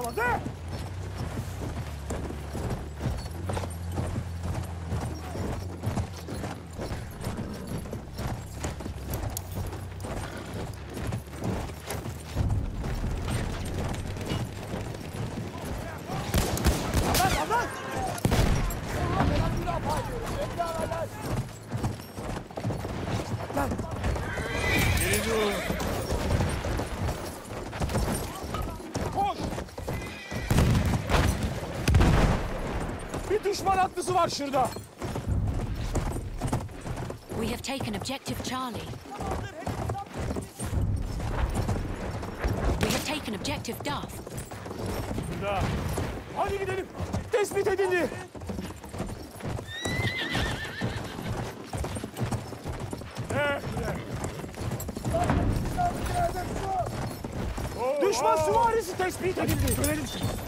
ませ Bir düşman atlısı var şurada. We have taken objective Charlie. We have taken objective Duff. Şurada. Hadi gidelim. Tespit edildi. Evet. Düşman süvarisi tespit edildi. Şimdi.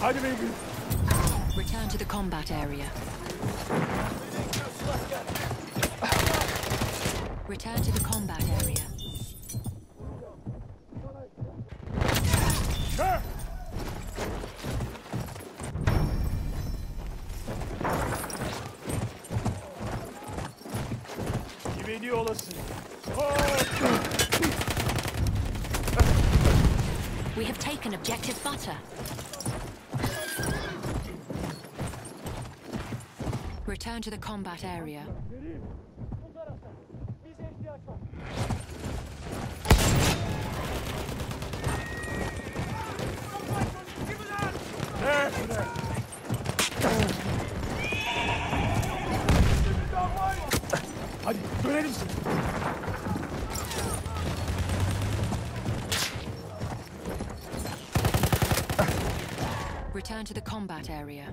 Hadi beygir. Return to the combat area. Return to the combat area. Güveniyor olasın. We have taken objective butter. Return to the combat area. Return to the combat area.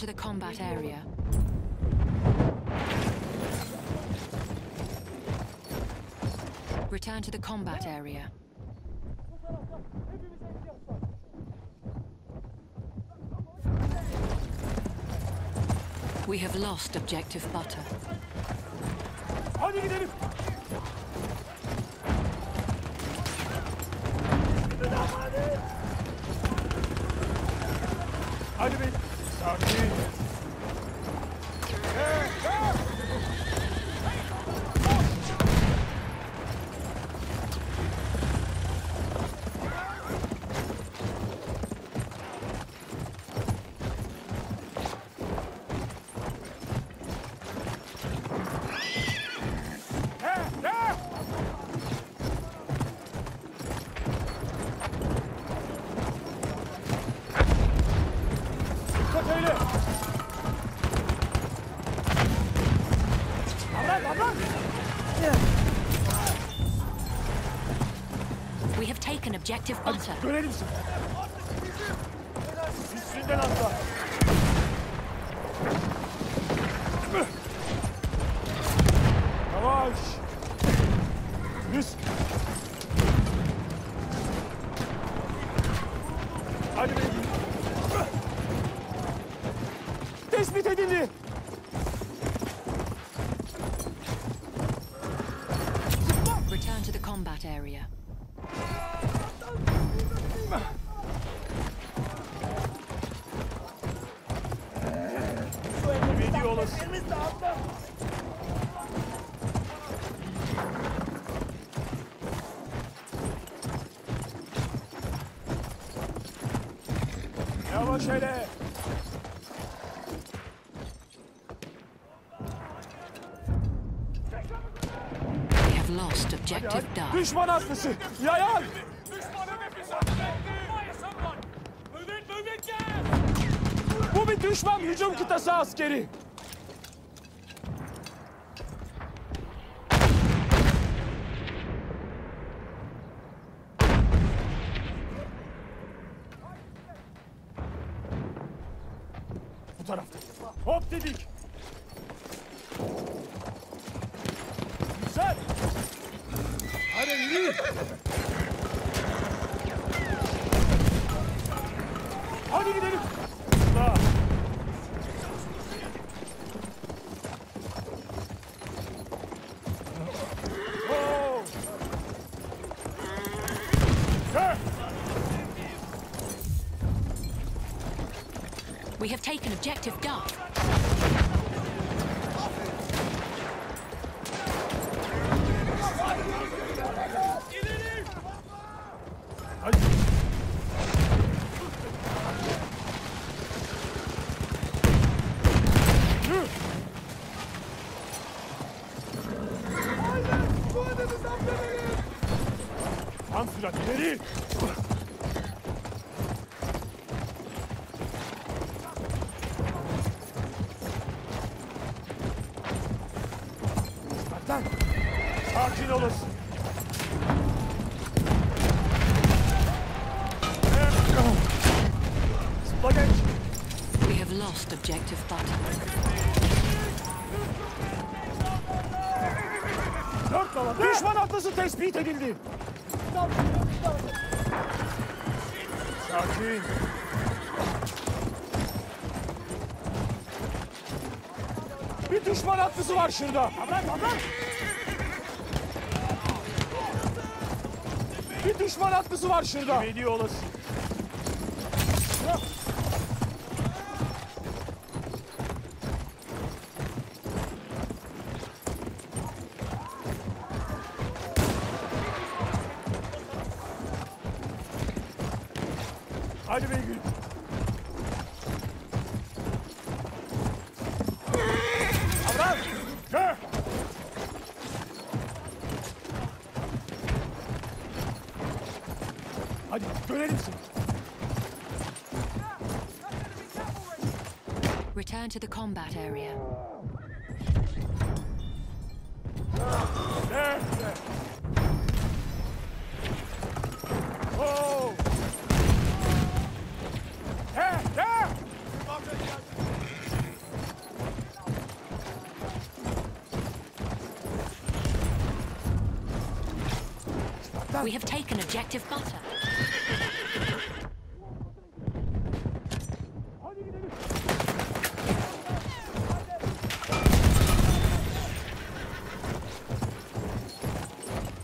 to the combat area. Return to the combat area. We have lost objective butter. Hadi gidelim. Hadi Have taken objective butter. Görelim seni. Üstünden atla. Yavaş. Üst. Hadi benim. tespit edildi. Return to the combat area. Videolar. Yavaş hele. We have lost objective Duff. Düşman aslısı. Yayan. Bir düşman hücum kıtası askeri. Bu tarafta. Hop dedik. Güzel. Hadi yürü. Hadi gidelim. Hadi. Objective Butter. Dört nala. Düşman atlısı tespit edildi. Sakin. Bir düşman atlısı var şurada. Haber haber. Bir düşman atlısı var şurada. Ediyor olasın. Hadi görelim seni. Return to the combat area. Oh! We have taken objective Butter.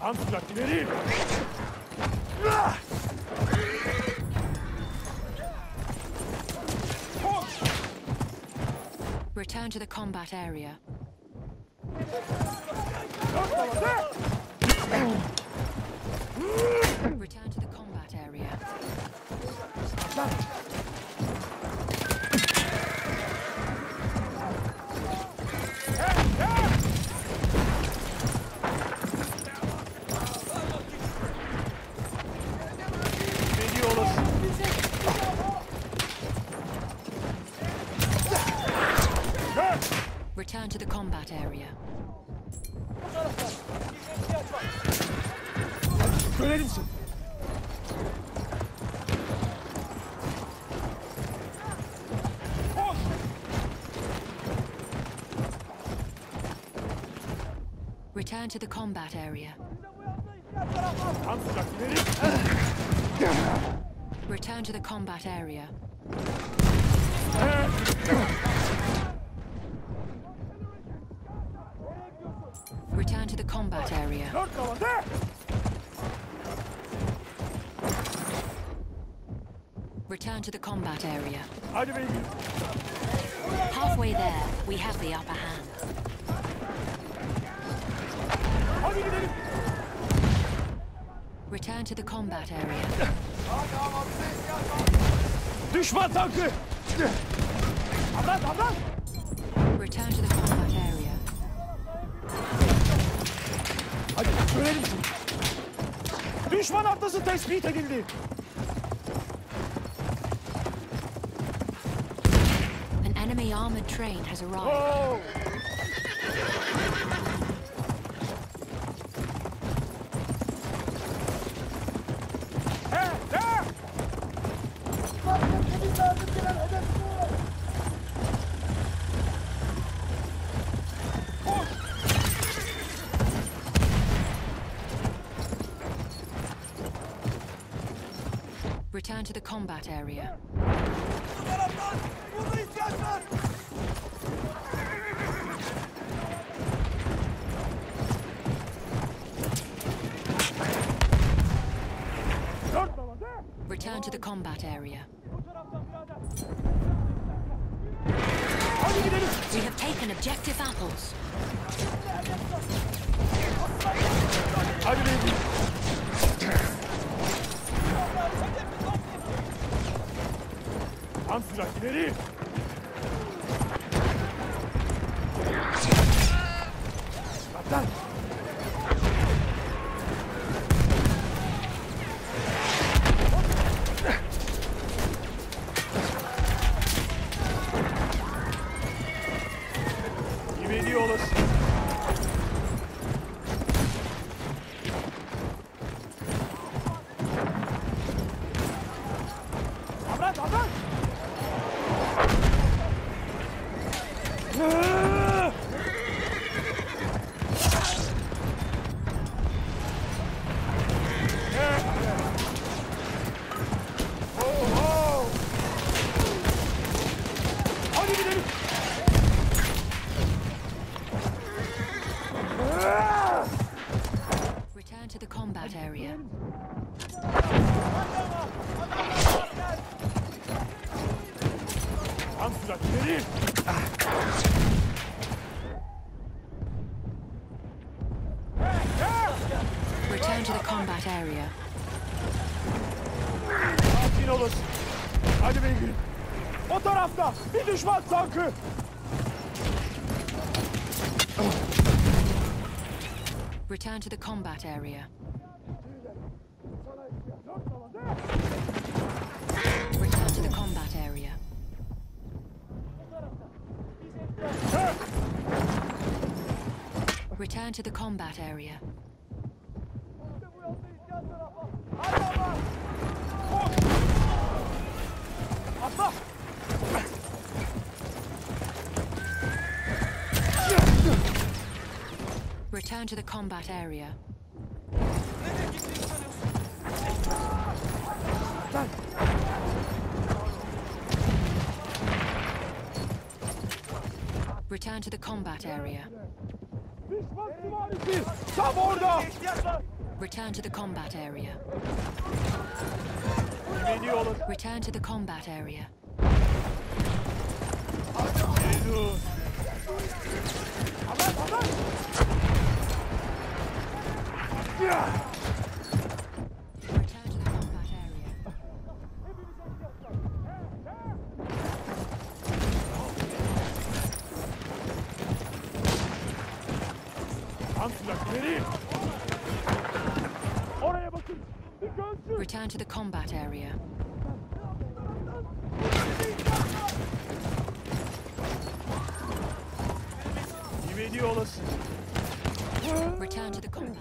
Tam sürat ileri. Ah! Koş! Return to the combat area. Return to the combat area. Return to the combat area. Return to the combat area. Return to the combat area. Halfway there, we have the upper hand. Return to the combat area. Düşman tankı! Avrat avrat! Return to the combat area. Hadi görelim. Düşman atlası tespit edildi. An enemy armored train has arrived. Oo! To the combat area. Return to the combat area. We have taken objective apples. Tam sürat ileri. Kaptan. Return to the combat area. Sakin olasın. Hadi beygir. O tarafta bir düşman tankı. Return to the combat area. Return to the combat area. Return to the combat area. Return to the combat area. Süvarisi. Tam orada. Return to the combat area. Return to the combat area. Avrat. Return to the combat area. Return to the combat.